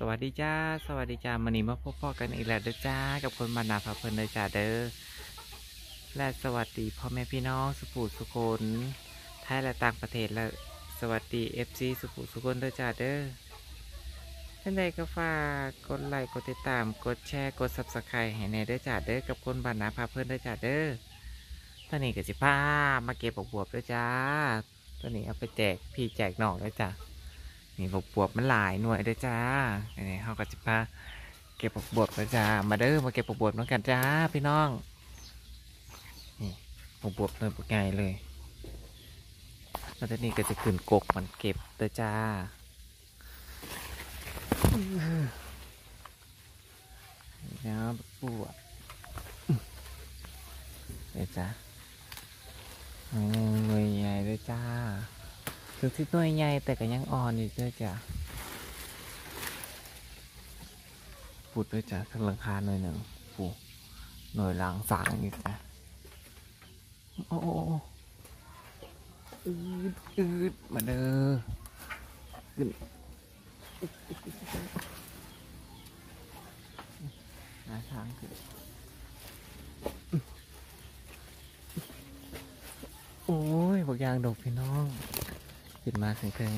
สวัสดีจ้า สวัสดีจ้ามื้อนี้มาพบพ้อกันอีกแล้วเด้อจ้า กับคนบ้านนาพาเพลินเด้อจ้าเด้อ และสวัสดีพ่อแม่พี่น้องสุผู้สุคนไทยและต่างประเทศและสวัสดี FC สุผู้สุคนเด้อจ้าเด้อท่านใดก็ฝากกดไลค์ กดติดตาม กดแชร์ กด subscribe ให้ในเด้อจ้าเด้อ กับคนบ้านนาพาเพลินเด้อจ้าเด้อตอนนี้ก็สิพามาเก็บบวบเด้อจ้าตอนนี้เอาไปแจกพี่แจกน้องเด้อจ้า นี่บวบบวบมันหลายหน่วยเด้อจ้านี่เขาก็จะพาเก็บบวบบวบเด้อจ้า มาเด้อมาเก็บบวบบวบน้องกันจ้าพี่น้อง นี่บวบบวบเลยบวบใหญ่เลยแล้วทีนี้ก็จะขึ้นกกมันเก็บเด้อจ้านี่นบวบเด้อจ้าอืมหน่วยใหญ่เด้อจ้า ถึงที่หน่วยใหญ่แต่ก็ยังอ่อนอยู่ด้วยจ้ะปุดด้วยจ้ะทั้งหลังคาหน่วยหนึ่งปูหน่วยหลังสางอีกจ้ะโอ้โอืดอืดมาเด้อขึ้นหาทางขึ้นโอ้ยบอกยางดกพี่น้อง ขึ้นมาถึงถึง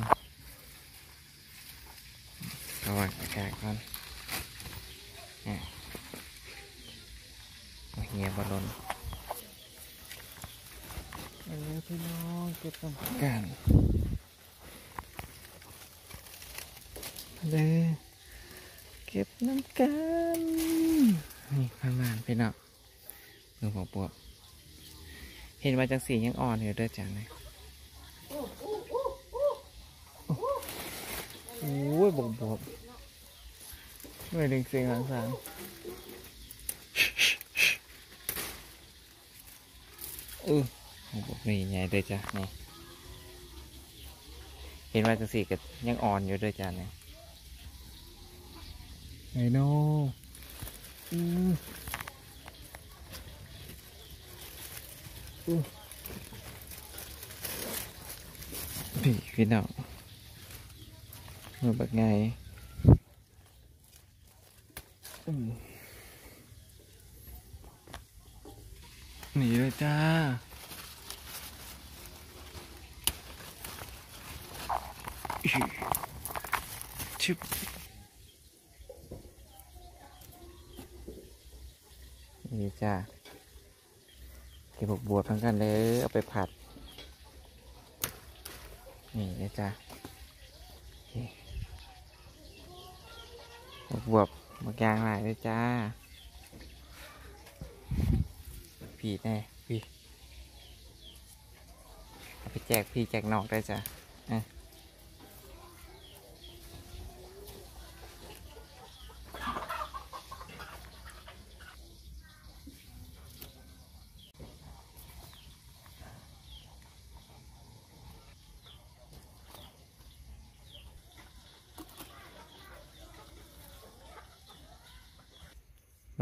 ระวังอากาศก่อนอะเอาเฮียบอลลนเอาเลยพี่น้องเก็บน้ำกันเลยเก็บน้ำกันนี่พันมานพี่น้องมือปวปวบเห็นว่าจังสียังอ่อนอยู่เด้อจังเลย โอ้ยบวบบวบไม่ดึงเสียงหลังสางเออของบวบนี่ใหญ่เลยจ้ะนี่เห็นว่าจังสีก็ยังอ่อนอยู่ด้วยจ้ะเนี่ยไอ้โน่อืออือพี่พี่น้องเมื่อบักไงอืมหนีเลยจ้าอื้อชึบนี่จ้าเก็บบวบทั้งกันเลย เอาไปผัด นี่เลยจ้า บวบมากยางหลายเลยจ้าผีแน่พี่ไปแจกพี่แจกนอกได้จ้ะอะ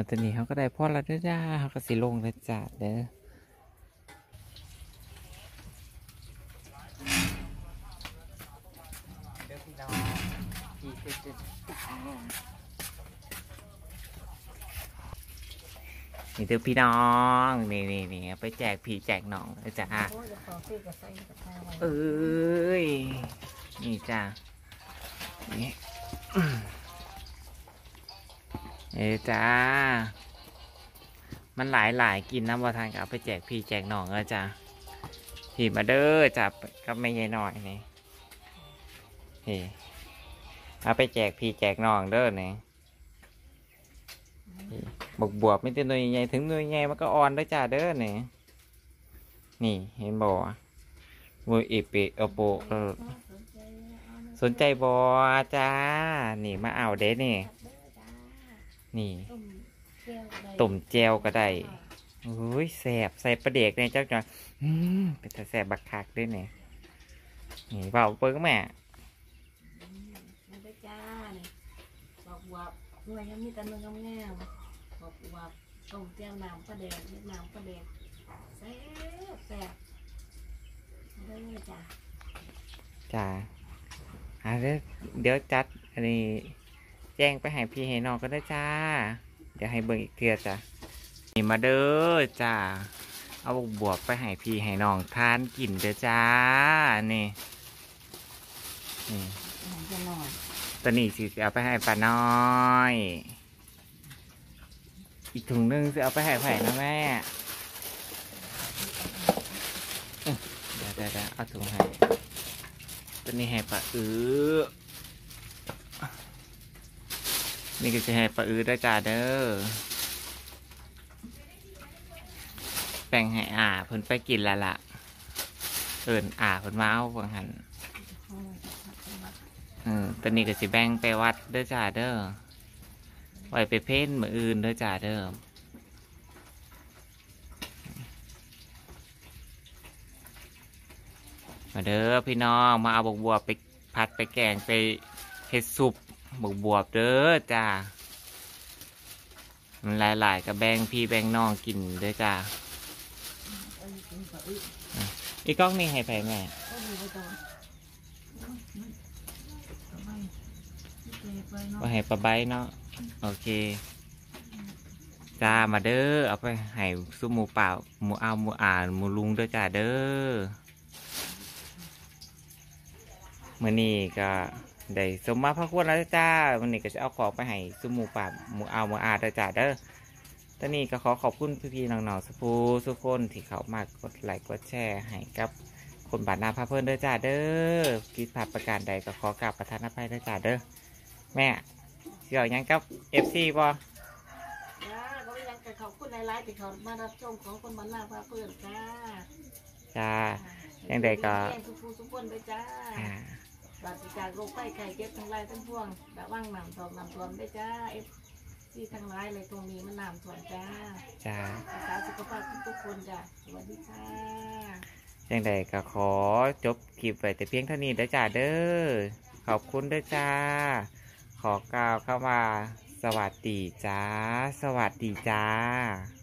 มันตอนนี้เขาก็ได้พ่อล้วเด้อจ้าเขาก็สิลงแล้จ้าเด้อเด้อพี่น้องพี่คือจะนี่เด้อพี่น้อง นี่นี่นี่ไปแจกพี่แจกน้องเลยจ้าโอ้ยขอซื้อกับใส่กับข้าเอ้ย นี่จ้านี่ เอ้จ้า มันหลายหลายๆกินน้ำประทานก็เอาไปแจกพี่แจกน้องแล้วจ้าพี่มาเด้อจับก็ไม่ยายน้อยนี่พี่เอาไปแจกพี่แจกน้องเด้อนี่นี่บกบวบไม่แต่หน่วยใหญ่ถึงหน่วยใหญ่มันก็อ่อนเด้จ้าเด้อนี่นี่เห็นบ่มืออีปิโอโปสนใจบอจ้า นี่มาเอาเด้นี่ นี่ต้มเจียวก็ได้ต้มแจวก็ได้โอ้ยแสบใส่ปลาเด็กเนี่ยเจ้าจอยอืมเป็นแต่แสบบักคักด้วยเนี่ยนี่เปล่าเปิ้งแม่มันได้จ้าเนี่ยบอกว่าหน่วยยังมีแต่เนื้องามๆบอกว่าต้มเจียวน้ำปลาแดกเฮ็ดน้ำปลาแดกแซ่บแซ่บได้เลยจ้าจ้าอะเดี๋ยวเดี๋ยวจัดอันนี้ แจ้งไปให้พี่ให้น้องก็ได้จ้า เดี๋ยวให้เบิ่งอีกเทื่อจ้ะนี่มาเด้อจ้า เอาบวบไปให้พี่ให้น้องทานกินเด้อจ้า นี่ นี่มันจะนอนตัวนี้สิเอาไปให้ป้าน้อย อีกถุงนึงสิเอาไปให้ไผ่นะแม่อื้อเดี๋ยวเดี๋ยวเดี๋ยวเอาถุงให้ตัวนี้ให้ป้าอื้อ นี่ก็จะให้ป้าอื้อด้วยจ้าเด้อแบ่งให้อ่าเพิ่นไปกินและละเอินอ่าเพิ่นมาเอาบางหันโอ้ยพักกันมาอืมตอนนี้ก็สิแบ่งไปวัดเด้อจ้าเด้อไว้ไปเพ่นมืออื่นเด้อจ้าเด้อมาเด้อพี่น้องมาเอาบกบวบไปพัดไปแกงไปเฮ็ดซุป บกบวบเด้อจ้า มันหลายๆกับแบ่งพี่แบ่งน้องกินเด้อจ้าอีกกล้องนี่ให้ไปแม่ก็ดีไปต่อโอ้ยมันทำไปเนาะว่าให้ปลาใบเนาะโอเคจ้ามาเด้อเอาไปให้ซุปหมูเปล่าหมูเอาหมูอ่านหมูลุงเด้อจ้าเด้อมื่อนี้ก็ ได้สมมาพระคุณแล้วจ้าวันนี้ก็จะเอาของไปให้ซุปหมูป่าหมูเอาหมูอาเด้อจ้าเด้อตอนนี้ก็ขอขอบคุณพี่ๆน้องๆสุภูสุกคนที่เขามากดไลค์กดแชร์ให้กับคนบาดนาพาเพิ่นเด้อจ้าเด้อผิดพลาดประการใดก็ขอกราบประทานอภัยเด้อจ้าเด้อแม่เกี่ยวหยังกับเอฟซีบ่จ้าก็ยังแต่ขอบคุณในไลฟ์ที่เขามารับชมของคนบ้านนาพาเพื่อนจ้าจ้ายังไงก็แจ้งทุกผู้ทุกคนด้วยจ้า อ่าบาดจากโรคภัยไข้เจ็บทั้งหลายทั้งปวงระวังน้ำท่วมน้ำท่วมด้วยจ้า FC ทั้งหลายเลยตรงนี้มันน้ำท่วมจ้าจ้า รักษาสุขภาพทุกๆคนจ้าสวัสดีค่ะยังไงก็ขอจบคลิปไว้แต่เพียงเท่านี้เด้อจ้าเด้อ ขอบคุณเด้อจ้า ขอกล่าวเข้ามาสวัสดีจ้า สวัสดีจ้า